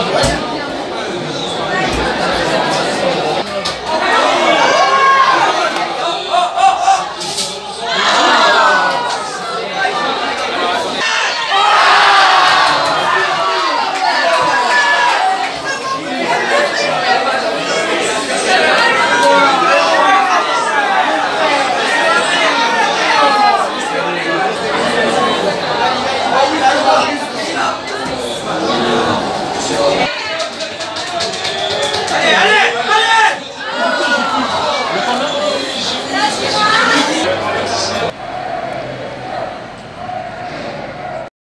Lord.